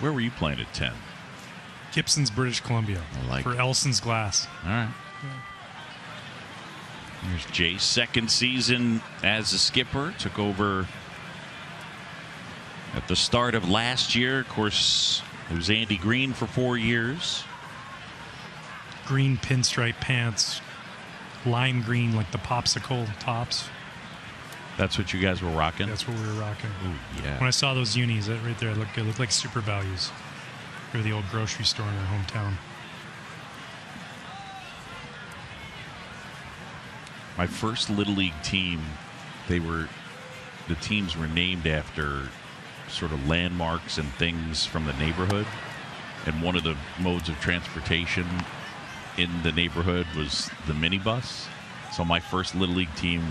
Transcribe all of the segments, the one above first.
Where were you playing at 10? Gibson's British Columbia I like for it. Elson's Glass. All right. Here's Jay's second season as a skipper. Took over at the start of last year. Of course, it was Andy Green for four years. Green pinstripe pants, lime green like the popsicle tops. That's what you guys were rocking. That's what we were rocking. Ooh, yeah. When I saw those unis, that right there, it looked good. It looked like super values. They were the old grocery store in our hometown. My first little league team, they were the teams were named after sort of landmarks and things from the neighborhood. And one of the modes of transportation in the neighborhood was the minibus. So my first little league team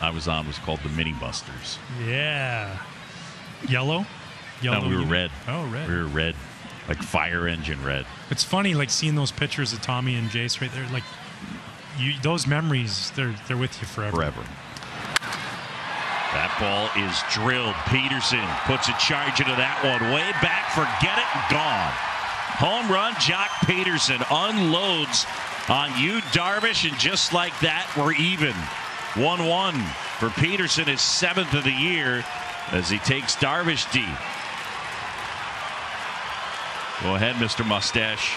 I was on was called the Mini Busters. Yeah. Yellow? Yellow. no, we were red. Oh, red. We were red, like fire engine red. It's funny, like seeing those pictures of Tommy and Jace right there. Like, you, those memories, they're they're with you forever. forever. That ball is drilled. Pederson puts a charge into that one. Way back, forget it, gone. Home run, Joc Pederson unloads on Yu, Darvish, and just like that, we're even. 1 1 for Pederson, his seventh of the year, as he takes Darvish deep. Go ahead, Mr. Mustache.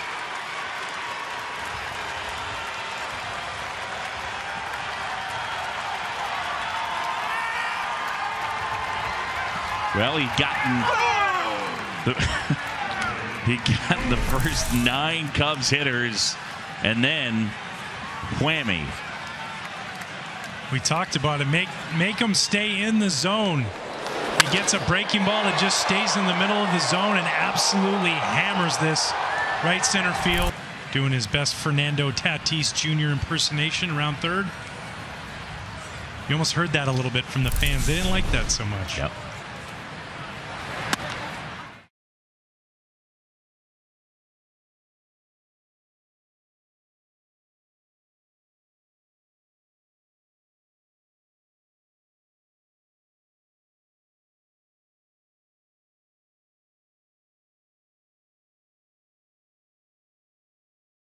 Well, he gotten the, he gotten the first nine Cubs hitters, and then whammy. We talked about it. Make make him stay in the zone. He gets a breaking ball that just stays in the middle of the zone and absolutely hammers this right center field. Doing his best Fernando Tatis Jr. impersonation around third. You almost heard that a little bit from the fans. They didn't like that so much. Yep.